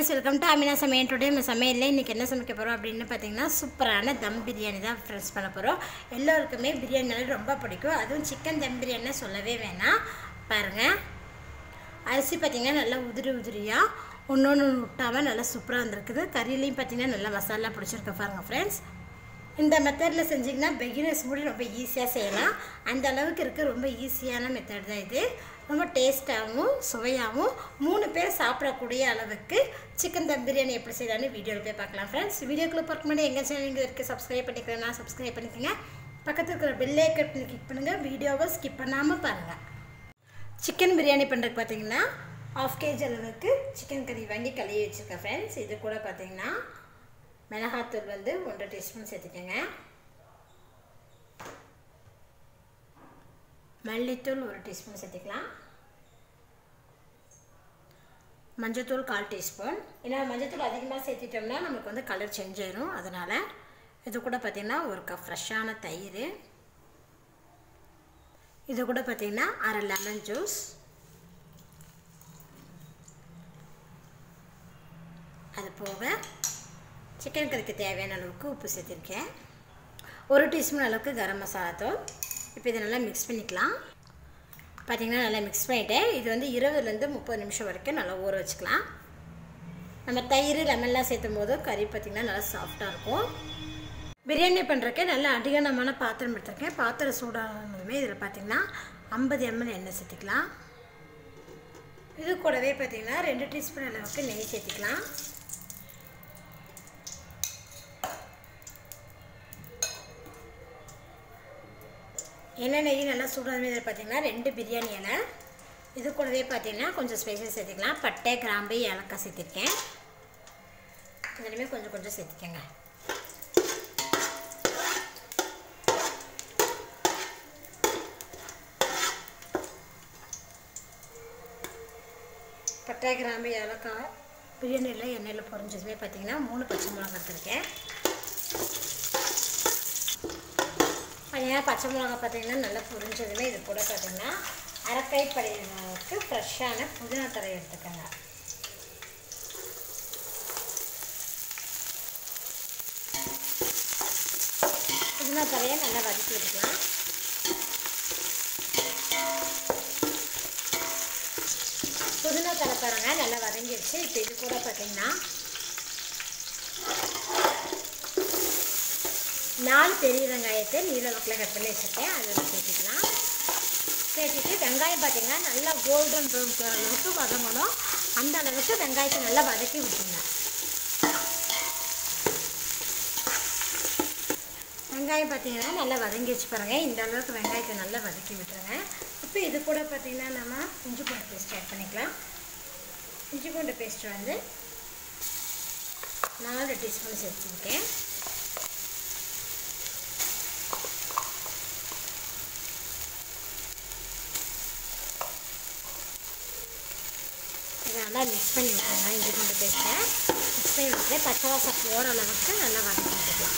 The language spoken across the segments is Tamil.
ஃப்ரெண்ட்ஸ் வெல்கம் டு அமினா சமையல் டுடே நம்ம சமையலில் இன்றைக்கி என்ன சமைக்க போகிறோம் அப்படின்னு பார்த்தீங்கன்னா சூப்பரான தம் பிரியாணி தான் ஃப்ரெண்ட்ஸ் பண்ண போகிறோம் எல்லோருக்குமே பிரியாணினாலே ரொம்ப பிடிக்கும். அதுவும் சிக்கன் தம் பிரியாணி சொல்லவே வேணாம். பாருங்கள் அரிசி பார்த்திங்கன்னா நல்லா உதிரி உதிரியாக ஒன்று ஒன்று விட்டாமல் நல்லா சூப்பராக வந்திருக்குது. கறியிலையும் பார்த்திங்கன்னா நல்லா மசாலா பிடிச்சிருக்கு பாருங்கள் ஃப்ரெண்ட்ஸ் இந்த மெத்தடில் செஞ்சிங்கன்னா பிகினர்ஸ் கூட ரொம்ப ஈஸியாக செய்யலாம். அந்த அளவுக்கு இருக்க ரொம்ப ஈஸியான மெத்தட் தான் இது. ரொம்ப டேஸ்ட்டாகவும் சுவையாகவும் மூணு பேர் சாப்பிடக்கூடிய அளவுக்கு சிக்கன் தம் பிரியாணி எப்படி செய்யலான்னு வீடியோவில் போய் பார்க்கலாம் ஃப்ரெண்ட்ஸ் வீடியோக்குள்ளே பார்க்க முன்னாடி எங்கள் சேனல் இருக்குது சப்ஸ்கிரைப் பண்ணிக்கிறேன்னா சப்ஸ்கிரைப் பண்ணிக்கோங்க. பக்கத்தில் இருக்கிற பெல்லே கட் பண்ணி கிளிக் பண்ணுங்கள் வீடியோவை ஸ்கிப் பண்ணாமல் பாருங்கள் சிக்கன் பிரியாணி பண்ணுறதுக்கு பார்த்தீங்கன்னா ஆஃப் கேஜி அளவுக்கு சிக்கன் கறி வாங்கி கழுவி வச்சுருக்கேன் ஃப்ரெண்ட்ஸ் இது கூட பார்த்தீங்கன்னா மிளகாத்தூள் வந்து ஒன்றரை டீஸ்பூன் சேர்த்துக்கோங்க. மல்லித்தூள் ஒரு டீஸ்பூன் சேர்த்துக்கலாம். மஞ்சத்தூள் கால் டீஸ்பூன். ஏன்னா மஞ்சத்தூள் அதிகமாக சேர்த்துட்டோம்னா நமக்கு வந்து கலர் சேஞ்ச் ஆயிரும். அதனால் இது கூட பார்த்திங்கன்னா ஒரு கப் ஃப்ரெஷ்ஷான தயிர். இது கூட பார்த்திங்கன்னா அரை லெமன் ஜூஸ் அது போக சிக்கன் கறிக்கு தேவையான அளவுக்கு உப்பு சேர்த்துருக்கேன். ஒரு டீஸ்பூன் அளவுக்கு கரம் மசாலா தூள். இப்போ இதை நல்லா மிக்ஸ் பண்ணிக்கலாம். பார்த்திங்கன்னா நல்லா மிக்ஸ் பண்ணிவிட்டேன் இது வந்து இருபதுலேருந்து முப்பது நிமிஷம் வரைக்கும் நல்லா ஊற வச்சுக்கலாம். நம்ம தயிர் லெமன்லாம் சேர்த்தும் போது கறி பார்த்திங்கன்னா நல்லா சாஃப்டாக இருக்கும். பிரியாணி பண்ணுறக்கே நல்ல அதிகமான பாத்திரம் எடுத்துருக்கேன். பாத்திரம் சூடானதுமே இதில் பார்த்திங்கன்னா ஐம்பது எம்எல் எண்ணெய் சேர்த்துக்கலாம். இது கூடவே பார்த்திங்கன்னா ரெண்டு டீஸ்பூன் அளவுக்கு நெய் சேர்த்துக்கலாம். எண்ணெய் நெய் நல்லா சூடான இதில் பார்த்திங்கன்னா ரெண்டு பிரியாணி இலை இது கூடவே பார்த்திங்கன்னா கொஞ்சம் ஸ்பைசஸ் சேர்த்துக்கலாம். பட்டை கிராம்பு ஏலக்காய் சேர்த்துருக்கேன். இதுலையுமே கொஞ்சம் கொஞ்சம் சேர்த்துக்கங்க. பட்டை கிராம்பு ஏலக்காய் பிரியாணியில் எண்ணெயில் பொறிஞ்சதுமே பார்த்திங்கன்னா மூணு பச்சை மிளகா எடுத்துருக்கேன் ஏன் பச்சை மிளகா பார்த்தீங்கன்னா நல்லா புரிஞ்சதுமே இது கூட பார்த்தீங்கன்னா அரைக்கை படையினருக்கு ஃப்ரெஷ்ஷான புதினா தரை எடுத்துக்கோங்க. புதினா தரையை நல்லா வதக்கி எடுக்கலாம். புதினா தலை பாருங்கள் நல்லா வதங்கிடுச்சு. இப்போ இது கூட பார்த்தீங்கன்னா நாலு பெரிய வெங்காயத்தை நீல வக்கில் கட் பண்ணி வச்சுருக்கேன். அதில் சேர்த்துக்கலாம் சேர்த்துட்டு வெங்காயம் பார்த்திங்கன்னா நல்லா கோல்டன் ப்ரௌன் அளவுக்கு வதங்கணும். அந்த அளவுக்கு வெங்காயத்தை நல்லா வதக்கி விட்டுருங்க. வெங்காயம் பார்த்திங்கன்னா நல்லா வதங்கி வச்சு பாருங்கள் இந்த அளவுக்கு வெங்காயத்தை நல்லா வதக்கி விட்டுருங்க. இப்போ இது கூட பார்த்திங்கன்னா நம்ம இஞ்சி பூண்டு பேஸ்ட் ஆட் பண்ணிக்கலாம். இஞ்சி பூண்டு பேஸ்ட் வந்து நாலு டீஸ்பூன் சேர்த்துருக்கேன் இதை நல்லா மிக்ஸ் பண்ணி விட்டுருங்க இஞ்சி பூண்டு பேஸ்ட்டை மிக்ஸ் பண்ணி விட்டுட்டு பச்சை வாசம் போகிற அளவுக்கு நல்லா வதக்கி விட்டுக்கலாம்.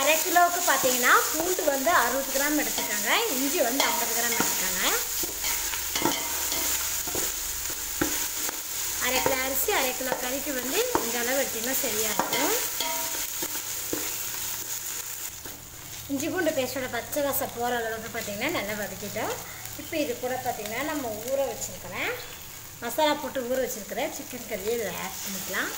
அரை கிலோவுக்கு பார்த்தீங்கன்னா பூண்டு வந்து அறுபது கிராம் எடுத்துக்காங்க இஞ்சி வந்து ஐம்பது கிராம் எடுத்துக்காங்க அரை கிலோ அரிசி அரை கிலோ கறிக்கு வந்து இந்த அளவு எடுத்திங்கன்னா சரியாக இருக்கும். இஞ்சி பூண்டு பேஸ்டோட பச்சை வாசம் போகிற அளவுக்கு பார்த்திங்கன்னா நல்லா வதக்கிட்டோம். இப்போ இது கூட பார்த்திங்கன்னா நம்ம ஊற வச்சுருக்கிறேன் மசாலா போட்டு ஊற வச்சுருக்கிறேன் சிக்கன் கறியை இதில் ஆட் பண்ணிக்கலாம்.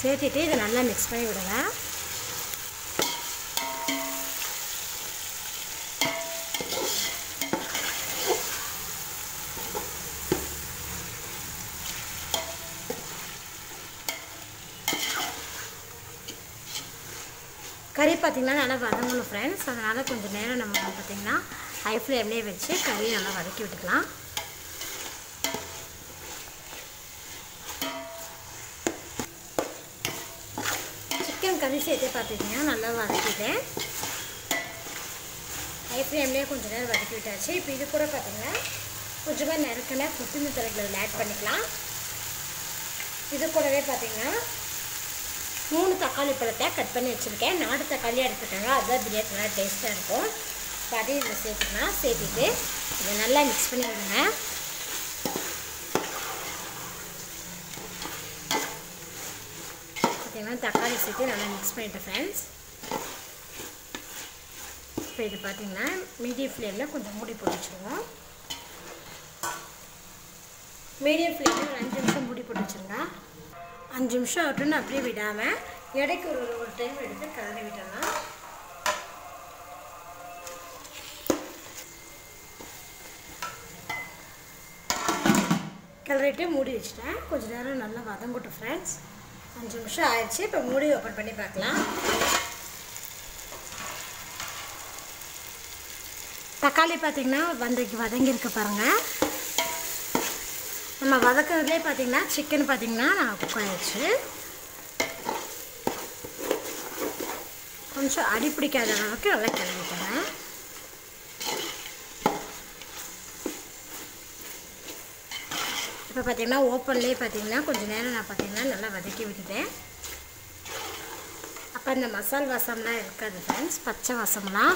சேர்த்துட்டு இதை நல்லா மிக்ஸ் பண்ணி விடுங்க கறி பார்த்திங்கன்னா நல்லா வதங்கணும் ஃப்ரெண்ட்ஸ் அதனால் கொஞ்சம் நேரம் நம்ம பார்த்திங்கன்னா ஹை ஃப்ளேம்லேயே வச்சு கறி நல்லா வதக்கி விட்டுக்கலாம். சிக்கன் கறி சேர்த்து பார்த்திங்கன்னா நல்லா வதக்கிட்டேன் ஹை ஃப்ளேம்லேயே கொஞ்சம் நேரம் வதக்கி விட்டாச்சு. இப்போ இது கூட பார்த்திங்கன்னா கொஞ்சமாக நறுக்கின கொத்தமல்லி தலைகளை ஆட் பண்ணிக்கலாம். இது கூடவே பார்த்திங்கன்னா மூணு தக்காளி பழத்தை கட் பண்ணி வச்சுருக்கேன். நாட்டு தக்காளியாக எடுத்துக்கோங்க அதுதான் பிரியாணி நல்லா டேஸ்ட்டாக இருக்கும். இப்போ அதையும் இதில் சேர்த்துக்கலாம் சேர்த்துட்டு இதை நல்லா மிக்ஸ் பண்ணி விடுங்க. பார்த்தீங்கன்னா தக்காளி சேர்த்து நல்லா மிக்ஸ் பண்ணிவிட்டேன் ஃப்ரெண்ட்ஸ் இப்போ இது பார்த்தீங்கன்னா மீடியம் ஃப்ளேமில் கொஞ்சம் மூடி போட்டு வச்சுருவோம். மீடியம் ஃப்ளேமில் ஒரு அஞ்சு நிமிஷம் மூடி போட்டு வச்சுருங்க. அஞ்சு நிமிஷம் ஆகட்டும்னு அப்படியே விடாமல் இடைக்கு ஒரு ஒரு டைம் எடுத்து கலரி விட்டலாம் கிளறிட்டு மூடி வச்சுட்டேன். கொஞ்சம் நேரம் நல்லா வதங்கட்டும் ஃப்ரெண்ட்ஸ் அஞ்சு நிமிஷம் ஆயிடுச்சு. இப்போ மூடி ஓப்பன் பண்ணி பார்க்கலாம். தக்காளி பார்த்திங்கன்னா வந்தைக்கு வதங்கியிருக்கு பாருங்கள் நம்ம வதக்கிறதுலே பார்த்திங்கன்னா சிக்கன் பார்த்திங்கன்னா நான் குக் ஆயிடுச்சு கொஞ்சம் அடி பிடிக்காத அளவுக்கு நல்லா கிளம்பிக்கிறேன் இப்போ பார்த்திங்கன்னா ஓப்பன்லேயே பார்த்திங்கன்னா கொஞ்சம் நேரம் நான் பார்த்திங்கன்னா நல்லா வதக்கி விட்டுட்டேன். அப்போ இந்த மசால் வாசம்லாம் இருக்காது ஃப்ரெண்ட்ஸ் பச்சை வாசம்லாம்.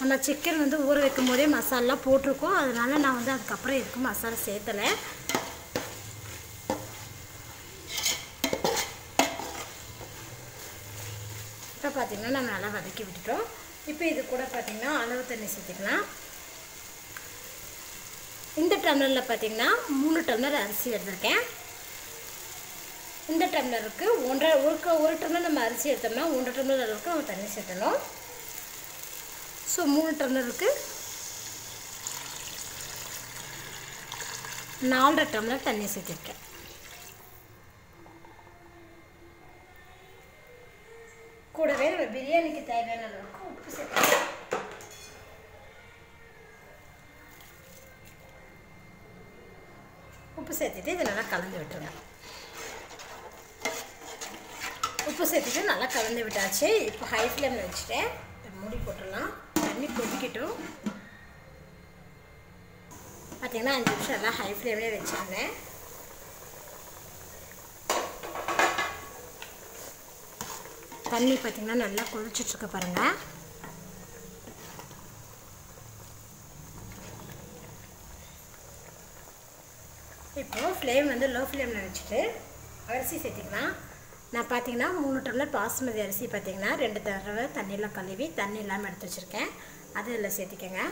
நம்ம சிக்கன் வந்து ஊற வைக்கும் போதே மசாலெலாம் போட்டிருக்கோம். அதனால நான் வந்து அதுக்கப்புறம் எதுக்கும் மசாலா சேர்த்தலை இப்போ பார்த்திங்கன்னா நம்ம நல்லா வதக்கி விட்டுட்டோம். இப்போ இது கூட பார்த்திங்கன்னா அளவு தண்ணி சேர்த்துக்கலாம். இந்த டம்ளரில் பார்த்திங்கன்னா மூணு டம்ளர் அரிசி எடுத்திருக்கேன். இந்த டம்ளருக்கு ஒன்றரை ஒரு ஒரு டம்ளர் நம்ம அரிசி எடுத்தோம்னா ஒன்றரை டம்ளர் அளவுக்கு நம்ம தண்ணி சேர்த்தணும் ஸோ மூணு டம்ளருக்கு நாலரை டம்ளர் தண்ணி சேர்த்துருக்கேன் கூடவே நம்ம பிரியாணிக்கு தேவையான அளவுக்கு உப்பு சேர்த்துக்கலாம் உப்பு சேர்த்துட்டு இதை நல்லா கலந்து விட்டுருங்க. உப்பு சேர்த்துட்டு நல்லா கலந்து விட்டாச்சு. இப்போ ஹை ஃப்ளேமில் வச்சுட்டேன். மூடி போட்டுடலாம். தண்ணி கொதிக்கட்டும். பார்த்தீங்கன்னா அஞ்சு நிமிஷம் எல்லாம் ஹை ஃப்ளேம்லேயே வச்சுருந்தேன் தண்ணி பார்த்தீங்கன்னா நல்லா கொதிச்சிட்ருக்கு பாருங்கள் இப்போது ஃப்ளேம் வந்து லோ ஃப்ளேமில் வச்சுட்டு அரிசி சேர்த்திக்கலாம். நான் பார்த்தீங்கன்னா மூணு டம்ளர் பாசுமதி அரிசி பார்த்தீங்கன்னா ரெண்டு தடவை தண்ணியில் கழுவி தண்ணி இல்லாமல் எடுத்து வச்சுருக்கேன். அது இதில் சேர்த்திக்கங்க.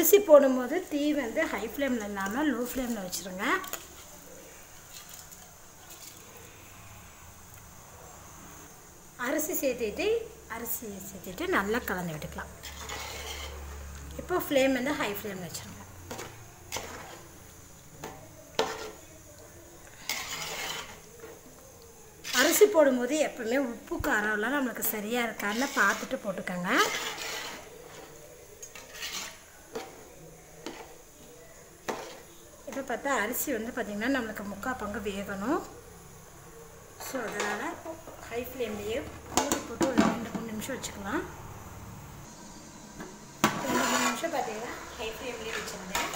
அரிசி போடும்போது தீ வந்து ஹை ஃப்ளேமில் இல்லாமல் லோ ஃப்ளேமில் வச்சுருங்க. அரிசி சேர்த்துட்டு அரிசி சேர்த்துட்டு நல்லா கலந்து விட்டுக்கலாம். இப்போ ஃப்ளேம் வந்து ஹை ஃப்ளேமில் வச்சுருங்க. அரிசி போடும்போது எப்பவுமே உப்பு காரம்லாம் நம்மளுக்கு சரியாக இருக்கான்னு பார்த்துட்டு போட்டுக்கோங்க. பார்த்தா அரிசி வந்து பார்த்திங்கன்னா நம்மளுக்கு முக்கால் பங்கு வேகணும். ஸோ அதனால் ஹை ஃப்ளேம்லேயே மூடி போட்டு ஒரு ரெண்டு மூணு நிமிஷம் வச்சுக்கலாம். ரெண்டு மூணு நிமிஷம் பார்த்திங்கன்னா ஹை ஃப்ளேம்லேயே வச்சுருந்தேன்.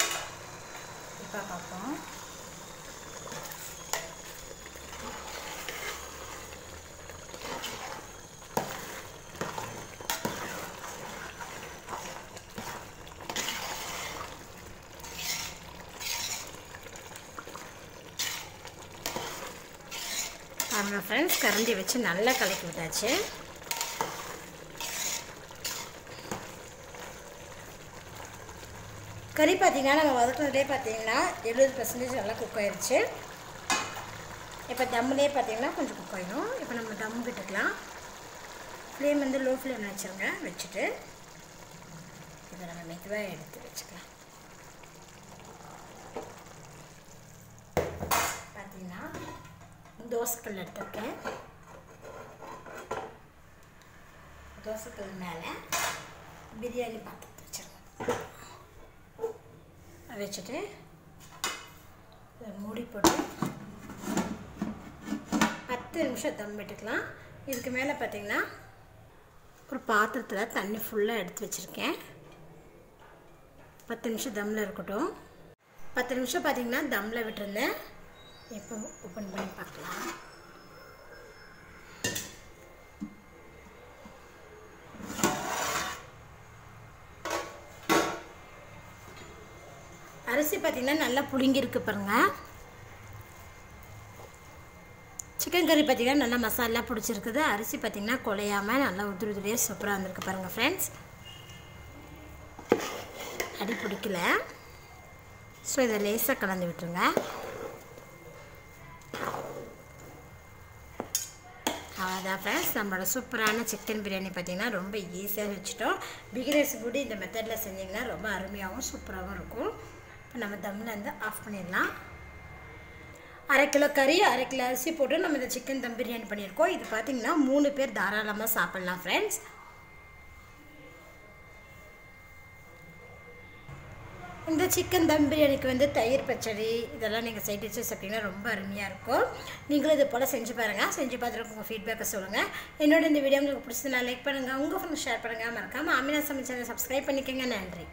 இப்போ பார்ப்போம். பாருங்கள் ஃப்ரெண்ட்ஸ் கரண்டி வச்சு நல்லா கலக்கி விட்டாச்சு. கறி பார்த்தீங்கன்னா நம்ம வதக்குனதே பார்த்தீங்கன்னா எழுபது பர்சன்டேஜ் நல்லா குக் ஆயிடுச்சு இப்போ தம்முலேயே பார்த்தீங்கன்னா கொஞ்சம் குக் ஆகிடும் இப்போ நம்ம தம் விட்டுக்கலாம். ஃப்ளேம் வந்து லோ ஃப்ளேமில் வச்சுருங்க. வச்சுட்டு இதை நம்ம மெதுவாக எடுத்து வச்சுக்கலாம் பார்த்தீங்கன்னா தோசைக்கல் எடுத்திருக்கேன். தோசைக்கல் மேலே பிரியாணி பாத்திரத்தை வச்சிருக்கேன். வச்சுட்டு மூடி போட்டு பத்து நிமிஷம் தம் விட்டுக்கலாம். இதுக்கு மேலே பார்த்திங்கன்னா ஒரு பாத்திரத்தில் தண்ணி ஃபுல்லாக எடுத்து வச்சுருக்கேன். பத்து நிமிஷம் தம்மில் இருக்கட்டும். பத்து நிமிஷம் பார்த்திங்கன்னா தம்மில் விட்டுருந்தேன். எப்போ ஓப்பன் பண்ணி பார்க்கலாம். அரிசி பார்த்திங்கன்னா நல்லா புழுங்கியிருக்கு பாருங்கள் சிக்கன் கறி பார்த்திங்கன்னா நல்லா மசாலா பிடிச்சிருக்குது. அரிசி பார்த்திங்கன்னா குலையாமல் நல்லா உதிரி உதிரியாக சூப்பராக வந்திருக்கு பாருங்கள் ஃப்ரெண்ட்ஸ் அடி பிடிக்கல. ஸோ இதை லேசாக கலந்து விட்டுருங்க. அதான் ஃப்ரெண்ட்ஸ் நம்மளோட சூப்பரான சிக்கன் பிரியாணி பார்த்திங்கன்னா ரொம்ப ஈஸியாக வச்சுட்டோம். பிகினர்ஸ் கூட இந்த மெத்தடில் செஞ்சிங்கன்னா ரொம்ப அருமையாகவும் சூப்பராகவும் இருக்கும். இப்போ நம்ம தம்மில் வந்து ஆஃப் பண்ணிடலாம். அரை கிலோ கறி அரை கிலோ அரிசி போட்டு நம்ம இந்த சிக்கன் தம் பிரியாணி பண்ணியிருக்கோம். இது பார்த்திங்கன்னா மூணு பேர் தாராளமாக சாப்பிட்லாம் ஃப்ரெண்ட்ஸ் இந்த சிக்கன் தம் பிரியாணிக்கு வந்து தயிர் பச்சடி இதெல்லாம் நீங்கள் சைட் வச்சு சாப்பிட்டிங்கன்னா ரொம்ப அருமையாக இருக்கும். நீங்களும் இது போல் செஞ்சு பாருங்கள் செஞ்சு பார்த்துட்டு உங்கள் ஃபீட்பேக்கை சொல்லுங்கள் என்னோட இந்த வீடியோ உங்களுக்கு பிடிச்சதுனா லைக் பண்ணுங்கள் உங்கள் ஃப்ரெண்ட்ஸ் ஷேர் பண்ணுங்கள் மறக்காமல் ஆமினா சமைச்சதை சப்ஸ்கிரைப் பண்ணிக்கோங்க. நன்றி.